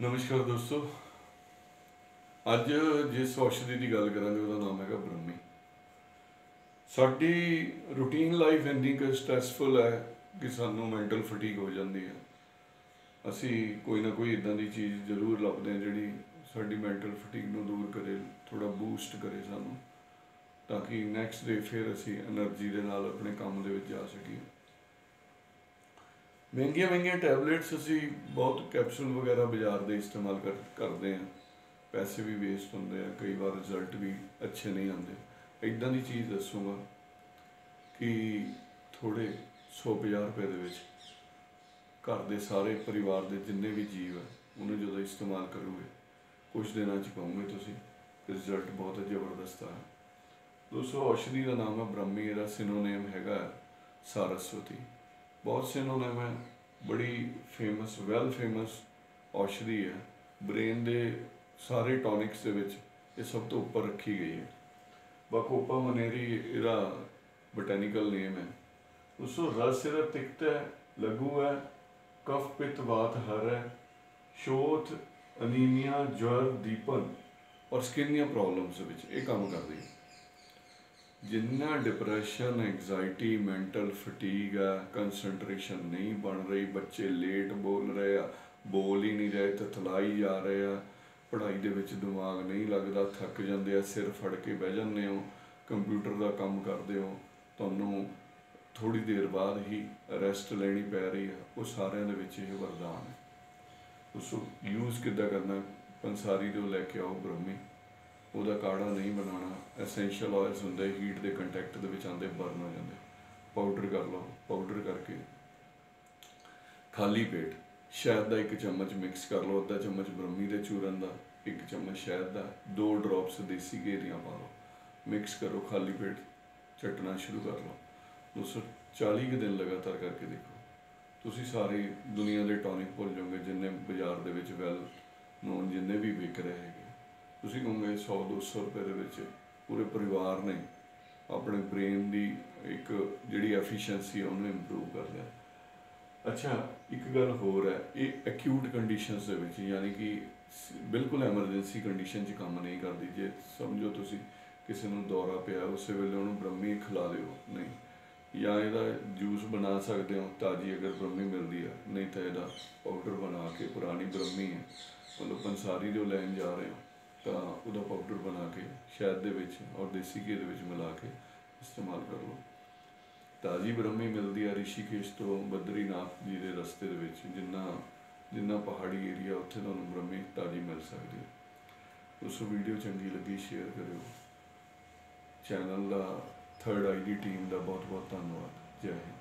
ਨਮਸਕਾਰ ਦੋਸਤੋ। ਅੱਜ ਜਿਸ ਔਸ਼ਧੀ ਦੀ ਗੱਲ ਕਰਾਂਗੇ, ਉਹਦਾ ਨਾਮ ਹੈਗਾ ਬ੍ਰਹਮੀ। ਸਾਡੀ ਰੂਟੀਨ ਲਾਈਫ ਇੰਨੀ ਕੁ ਸਟ੍ਰੈਸਫੁਲ ਹੈ ਕਿ ਸਾਨੂੰ ਮੈਂਟਲ ਫਟੀਗ ਹੋ ਜਾਂਦੀ ਹੈ। ਅਸੀਂ ਕੋਈ ਨਾ ਕੋਈ ਇਦਾਂ ਦੀ ਚੀਜ਼ ਜ਼ਰੂਰ ਲੱਭਦੇ ਹਾਂ ਜਿਹੜੀ ਸਾਡੀ ਮੈਂਟਲ ਫਟੀਗ ਨੂੰ ਦੂਰ ਕਰੇ ਥੋੜਾ ਬੂਸਟ ਕਰੇ ਸਾਨੂੰ, ਤਾਂ ਕਿ ਨੈਕਸਟ ਡੇ ਫਿਰ ਅਸੀਂ એનર્ਜੀ ਦੇ ਨਾਲ ਆਪਣੇ ਕੰਮ ਦੇ ਵਿੱਚ ਜਾ ਸਕੀਏ। ਮਹਿੰਗੀਆਂ ਮਹਿੰਗੀਆਂ ਟੈਬਲੇਟਸ ਅਸੀਂ ਬਹੁਤ ਕੈਪਸੂਲ ਵਗੈਰਾ ਬਾਜ਼ਾਰ ਦੇ ਇਸਤੇਮਾਲ ਕਰ, ਕਰਦੇ ਹਾਂ। ਪੈਸੇ ਵੀ ਵੇਸਟ ਹੁੰਦੇ ਆ, ਕਈ ਵਾਰ ਰਿਜ਼ਲਟ ਵੀ ਅੱਛੇ ਨਹੀਂ ਆਉਂਦੇ। ਇਦਾਂ ਦੀ ਚੀਜ਼ ਦੱਸੂਗਾ ਕਿ ਥੋੜੇ 150 ਰੁਪਏ ਦੇ ਵਿੱਚ ਘਰ ਦੇ ਸਾਰੇ ਪਰਿਵਾਰ ਦੇ ਜਿੰਨੇ ਵੀ ਜੀਵ ਹੈ ਉਹਨੂੰ ਜਦੋਂ ਇਸਤੇਮਾਲ ਕਰੋਗੇ, ਕੁਝ ਦਿਨਾਂ ਚ ਪਾਉਂਗੇ ਤੁਸੀਂ ਰਿਜ਼ਲਟ ਬਹੁਤ ਜ਼ਬਰਦਸਤ ਆ। ਦੋਸਤੋ, ਔਸ਼ਧੀ ਦਾ ਨਾਮ ਹੈ ਬ੍ਰਹਮੀ, ਇਹਦਾ ਸਿਨੋਨੇਮ ਹੈਗਾ ਸਾਰਸਵਤੀ। ਬਹੁਤ ਸਿਨੋਨੇਮ ਹੈ ਬੜੀ ਫੇਮਸ ਵੈਲ ਫੇਮਸ ਔਸ਼ਧੀ ਹੈ। ਬ੍ਰੇਨ ਦੇ ਸਾਰੇ ਟੌਨਿਕਸ ਦੇ ਵਿੱਚ ਇਹ ਸਭ ਤੋਂ ਉੱਪਰ ਰੱਖੀ ਗਈ ਹੈ। ਬਕੋਪਾ ਮਨੇਰੀ ਇਹਦਾ ਬੋਟੈਨੀਕਲ ਨੇਮ ਹੈ। ਉਸ ਉਸੋ ਰਸ ਇਹਦਾ ਤਿਕਤ ਹੈ, ਲਘੂ ਹੈ, ਕਫ ਪਿਤ ਬਾਤ ਹਰ ਹੈ, ਸ਼ੋਥ, ਅਨੀਮੀਆ ਜਰ ਦੀਪਨ ਔਰ ਸਕਿਨ ਦੀਆਂ ਪ੍ਰੋਬਲਮਸ ਦੇ ਵਿੱਚ ਇਹ ਕੰਮ ਕਰਦੀ ਹੈ। ਜਿੰਨਾ ਡਿਪਰੈਸ਼ਨ ਐਂਗਜ਼ਾਇਟੀ ਮੈਂਟਲ ਫਟੀਗ ਆ ਕਨਸੈਂਟਰੇਸ਼ਨ ਨਹੀਂ ਬਣ ਰਹੀ, ਬੱਚੇ ਲੇਟ ਬੋਲ ਰਹੇ ਆ, ਬੋਲ ਹੀ ਨਹੀਂ ਰਹੇ, ਤਤਲਾਈ ਜਾ ਰਹੇ ਆ, ਪੜ੍ਹਾਈ ਦੇ ਵਿੱਚ ਦਿਮਾਗ ਨਹੀਂ ਲੱਗਦਾ, ਥੱਕ ਜਾਂਦੇ ਆ, ਸਿਰ ਫੜ ਕੇ ਬਹਿ ਜਾਂਦੇ ਹੋ ਕੰਪਿਊਟਰ ਦਾ ਕੰਮ ਕਰਦੇ ਹੋ, ਤੁਹਾਨੂੰ ਥੋੜੀ ਦੇਰ ਬਾਅਦ ਹੀ ਰੈਸਟ ਲੈਣੀ ਪੈ ਰਹੀ ਆ, ਉਹ ਸਾਰਿਆਂ ਦੇ ਵਿੱਚ ਇਹ ਵਰਦਾਨ ਹੈ। ਉਸ ਯੂਜ਼ ਕਿੱਦਾਂ ਕਰਨਾ? ਪੰਸਾਰੀ ਤੋਂ ਲੈ ਕੇ ਆਓ ਬ੍ਰਹਮੀ। ਉਹਦਾ ਕਾੜਾ ਨਹੀਂ ਬਣਾਉਣਾ ਐਸੈਂਸ਼ੀਅਲ ਆਇਲਸ ਹੁੰਦੇ ਹੀਟ ਦੇ ਕੰਟੈਕਟ ਦੇ ਵਿੱਚ ਆਉਂਦੇ ਬਰਨ ਹੋ ਜਾਂਦੇ। ਪਾਊਡਰ ਕਰ ਲਓ ਪਾਊਡਰ ਕਰਕੇ। ਖਾਲੀ ਪੇਟ, ਸ਼ਹਿਦ ਦਾ ਇੱਕ ਚਮਚ ਮਿਕਸ ਕਰ ਲਓ, ਅੱਧਾ ਚਮਚ ਬ੍ਰਹਮੀ ਦੇ ਚੂਰਨ ਦਾ, ਇੱਕ ਚਮਚ ਸ਼ਹਿਦ ਦਾ, ਦੋ ਡ੍ਰੌਪਸ ਦੇਸੀ ਘੀ ਪਾ ਲਓ। ਮਿਕਸ ਕਰੋ ਖਾਲੀ ਪੇਟ, ਚਟਣਾ ਸ਼ੁਰੂ ਕਰ ਲਓ। ਦੋਸਤੋ 40 ਕੁ ਦਿਨ ਲਗਾਤਾਰ ਕਰਕੇ ਦੇਖੋ। ਤੁਸੀਂ ਸਾਰੀ ਦੁਨੀਆ ਦੇ ਟੌਨਿਕ ਭੁੱਲ ਜਾਓਗੇ, ਜਿੰਨੇ ਬਾਜ਼ਾਰ ਦੇ ਵਿੱਚ ਵੈਲ ਨੋਨ ਜਿੰਨੇ ਵੀ ਵਿਕ ਰਹੇ ਹੈਗੇ। ਤੁਸੀਂ ਕਹੋਗੇ 100 200 ਰੁਪਏ ਦੇ ਵਿੱਚ ਪੂਰੇ ਪਰਿਵਾਰ ਨੇ ਆਪਣੇ ਬ੍ਰੇਨ ਦੀ ਇੱਕ ਜਿਹੜੀ ਐਫੀਸ਼ੀਐਂਸੀ ਉਹਨੂੰ ਇੰਪਰੂਵ ਕਰ ਲਿਆ। ਅੱਛਾ, ਇੱਕ ਗੱਲ ਹੋਰ ਹੈ, ਇਹ ਐਕਿਊਟ ਕੰਡੀਸ਼ਨਸ ਦੇ ਵਿੱਚ, ਯਾਨੀ ਕਿ ਬਿਲਕੁਲ ਐਮਰਜੈਂਸੀ ਕੰਡੀਸ਼ਨ 'ਚ ਕੰਮ ਨਹੀਂ ਕਰਦੀ। ਜੇ ਸਮਝੋ ਤੁਸੀਂ ਕਿਸੇ ਨੂੰ ਦੌਰਾ ਪਿਆ, ਉਸੇ ਵੇਲੇ ਉਹਨੂੰ ਬ੍ਰਹਮੀ ਖਿਲਾ ਦਿਓ, ਨਹੀਂ। ਜਾਂ ਇਹਦਾ ਜੂਸ ਬਣਾ ਸਕਦੇ ਹੋ, ਤਾਜੀ ਅਗਰ ਬ੍ਰਹਮੀ ਮਿਲਦੀ ਹੈ ਨਹੀਂ ਤਾਂ ਇਹਦਾ ਪਾਊਡਰ ਬਣਾ ਕੇ, ਪੁਰਾਣੀ ਬ੍ਰਹਮੀ ਹੈ, ਮਤਲਬ ਪੰਸਾਰੀ ਜੋ ਲੈਣ ਜਾ ਰਹੇ ਹੋ। ਤਾਂ ਉਹਦਾ ਪਾਊਡਰ ਬਣਾ ਕੇ ਸ਼ਹਿਦ ਦੇ ਵਿੱਚ ਔਰ ਦੇਸੀ ਘੀ ਦੇ ਵਿੱਚ ਮਿਲਾ ਕੇ ਇਸਤੇਮਾਲ ਕਰ ਲਓ। ਤਾਜੀ ਬ੍ਰਹਮੀ ਮਿਲਦੀ ਆ ਰਿਸ਼ੀਕੇਸ਼ ਤੋਂ ਬਦਰੀਨਾਥ ਜੀ ਦੇ ਰਸਤੇ ਦੇ ਵਿੱਚ, ਜਿੰਨਾ ਜਿੰਨਾ ਪਹਾੜੀ ਏਰੀਆ ਉੱਥੇ ਤੁਹਾਨੂੰ ਬ੍ਰਹਮੀ ਤਾਜੀ ਮਿਲ ਸਕਦੀ ਹੈ ਉਸ ਵੀਡੀਓ ਚੰਗੀ ਲੱਗੀ ਸ਼ੇਅਰ ਕਰਿਓ। ਚੈਨਲ ਦਾ ਥਰਡ ਆਈਡੀ ਟੀਮ ਦਾ ਬਹੁਤ ਬਹੁਤ ਧੰਨਵਾਦ। ਜੈ ਹਿੰਦ।